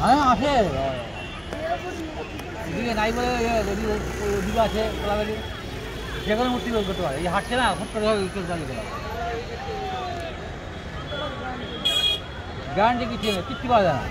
হ্যাঁ আছে। এদিকে নাই বলে ওদিকে আছে গোলাগাড়ি যে কোনো মূর্তি বের করতে পারে। এই হাঁটছে না, হুট করে কেউ চালিয়ে গেলাম গ্যারান্টি কিছু কিচ্ছু পাওয়া যায় না।